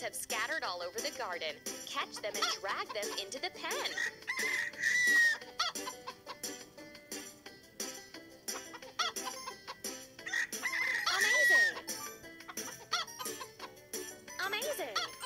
have scattered all over the garden. Catch them and drag them into the pen. Amazing! Amazing!